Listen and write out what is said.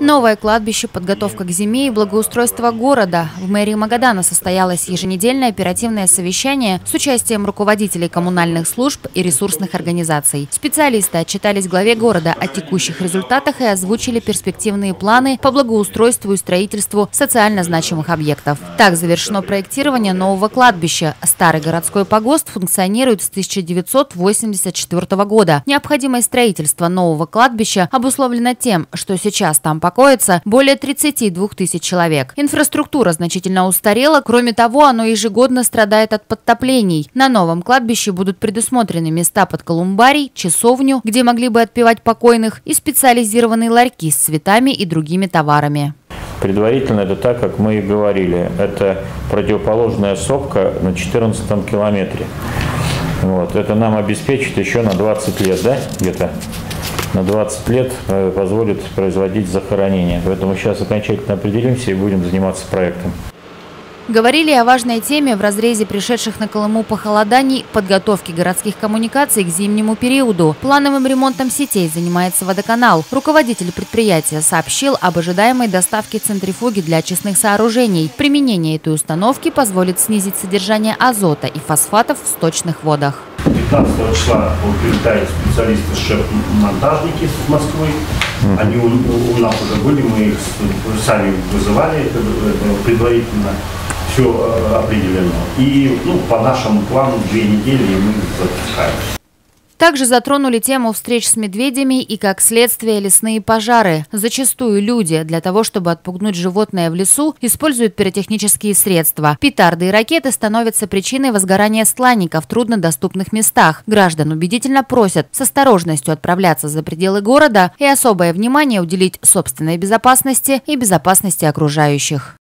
Новое кладбище, подготовка к зиме и благоустройство города. В мэрии Магадана состоялось еженедельное оперативное совещание с участием руководителей коммунальных служб и ресурсных организаций. Специалисты отчитались главе города о текущих результатах и озвучили перспективные планы по благоустройству и строительству социально значимых объектов. Так завершено проектирование нового кладбища. Старый городской погост функционирует с 1984 года. Необходимое строительство нового кладбища обусловлено тем, что сейчас там покоится более 32 тысяч человек. Инфраструктура значительно устарела, кроме того, оно ежегодно страдает от подтоплений. На новом кладбище будут предусмотрены места под колумбарий, часовню, где могли бы отпевать покойных, и специализированные ларьки с цветами и другими товарами. Предварительно это так, как мы и говорили. Это противоположная сопка на 14 километре. Вот. Это нам обеспечит еще на 20 лет, да, где-то на 20 лет э, позволит производить захоронение. Поэтому сейчас окончательно определимся и будем заниматься проектом. Говорили о важной теме в разрезе пришедших на Колыму похолоданий подготовки городских коммуникаций к зимнему периоду. Плановым ремонтом сетей занимается водоканал. Руководитель предприятия сообщил об ожидаемой доставке центрифуги для очистных сооружений. Применение этой установки позволит снизить содержание азота и фосфатов в сточных водах. 15 числа прилетают специалисты шеф-монтажники с Москвы. Они у, у нас уже были, мы их сами вызывали это, это предварительно. Все э, определено. И ну, по нашему плану две недели мы запускаем. Также затронули тему встреч с медведями и, как следствие, лесные пожары. Зачастую люди для того, чтобы отпугнуть животное в лесу, используют пиротехнические средства. Петарды и ракеты становятся причиной возгорания стланника в труднодоступных местах. Граждан убедительно просят с осторожностью отправляться за пределы города и особое внимание уделить собственной безопасности и безопасности окружающих.